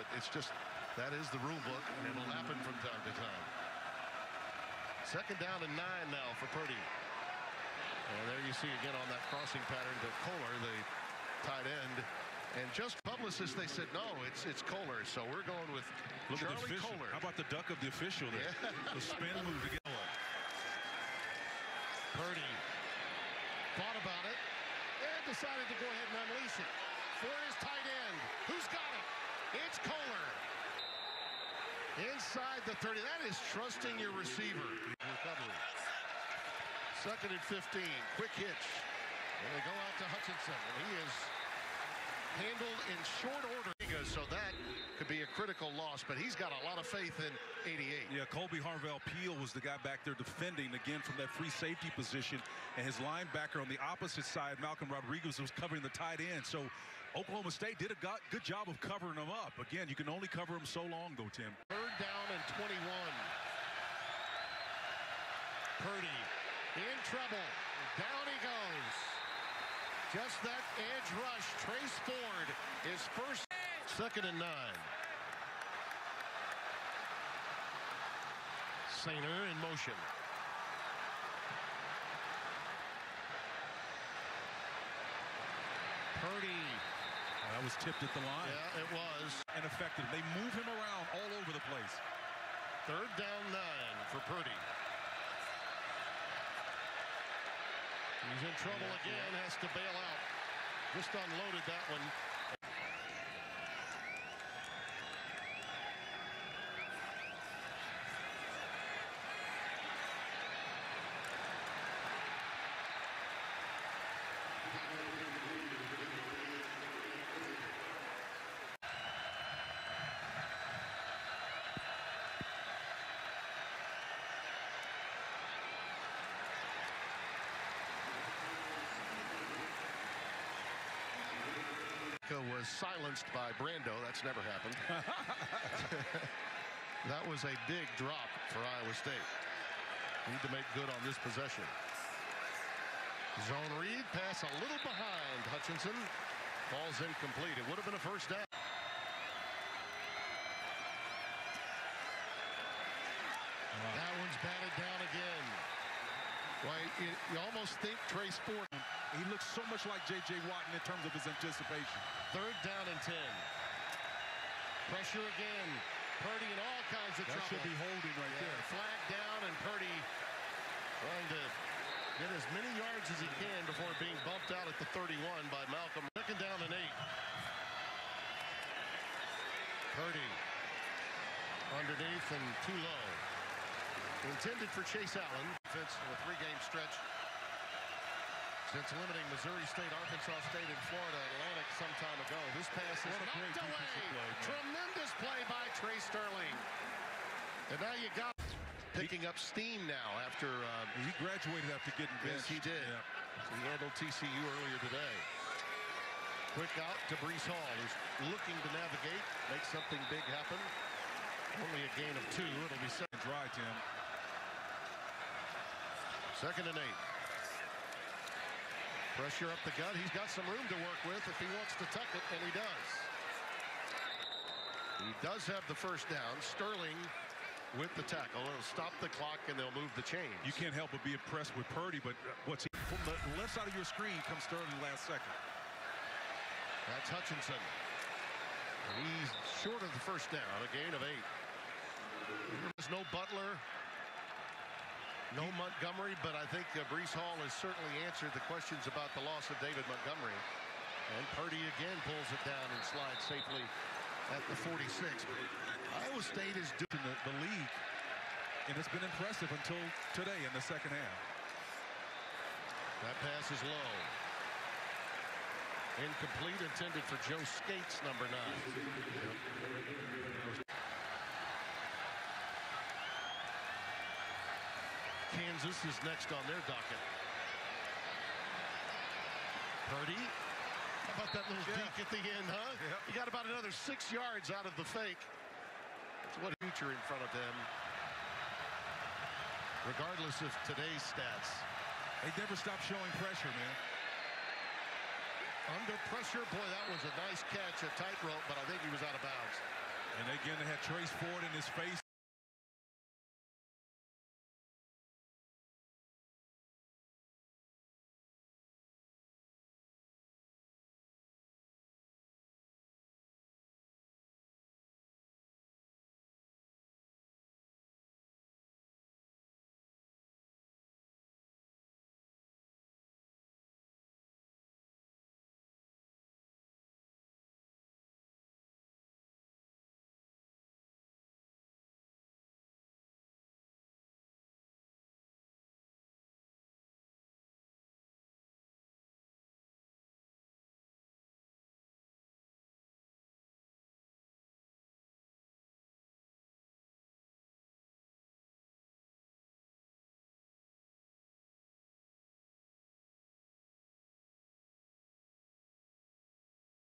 but it's just that is the rule book, and it'll happen from time to time. Second down and nine now for Purdy. And there you see again on that crossing pattern to Kolar, the tight end. And just publicists, they said, no, it's it's Kolar. So we're going with Look at the Charlie official. Kolar. How about the duck of the official there? Yeah. The spin move to get Purdy thought about it and decided to go ahead and unleash it for his tight end. Who's got it? It's Kolar. Inside the 30. That is trusting your receiver. Recovery. Second and 15. Quick hitch. And they go out to Hutchinson. And he is handled in short order. So that could be a critical loss, but he's got a lot of faith in 88. Yeah, Colby Harvell Peel was the guy back there defending again from that free safety position. And his linebacker on the opposite side, Malcolm Rodriguez, was covering the tight end. So Oklahoma State did a go- good job of covering him up. Again, you can only cover him so long, though, Tim. Third down and 21. Purdy in trouble. Down he goes. Just that edge rush. Trace Ford is first. Second and nine. Sainer in motion. Purdy. That was tipped at the line Yeah, it was. and effective. They move him around all over the place. Third down nine for Purdy. He's in trouble again, has to bail out. Just unloaded that one. Was silenced by Brando. That's never happened. that was a big drop for Iowa State. Need to make good on this possession. Zone read, pass a little behind Hutchinson. Falls incomplete. It would have been a first down. That one's batted down again. Why, you, you almost think Trace Ford. He looks so much like J.J. Watt in terms of his anticipation. Third down and 10. Pressure again. Purdy in all kinds of That trouble. should be holding right Yeah, there. flag down and Purdy trying to get as many yards as he can before being bumped out at the 31 by Malcolm. Second down and eight. Purdy underneath and too low. Intended for Chase Allen. Defense in a three-game stretch since limiting Missouri State, Arkansas State, and Florida Atlantic some time ago. This pass is a great knocked away. play. Tremendous play by Tre Sterling. And now you got picking up steam now after uh, He graduated after getting Yes, benched. he did. Yeah. he handled TCU earlier today. Quick out to Breece Hall, who's looking to navigate, make something big happen. Only a gain of two. It'll be second. Dry, Tim. Second and eight. Pressure up the gut. He's got some room to work with if he wants to tuck it, and he does. He does have the first down. Sterling with the tackle. It'll stop the clock, and they'll move the chains. You can't help but be impressed with Purdy, but what's he, from the left side of your screen comes Sterling last second. That's Hutchinson. He's short of the first down, a gain of eight. There's no Butler, no Montgomery, but I think uh, Breece Hall has certainly answered the questions about the loss of David Montgomery. And Purdy again pulls it down and slides safely at the 46. Iowa State is doing the, the league, and it's been impressive until today in the second half. That pass is low. Incomplete, intended for Joe Scates, number nine. Kansas is next on their docket. Purdy. How about that little Yeah. deke at the end, huh? Yeah. He got about another six yards out of the fake. That's what future in front of them. Regardless of today's stats. They never stop showing pressure, man. Under pressure, boy, that was a nice catch, a tightrope, but I think he was out of bounds. And again, they had Trace Ford in his face.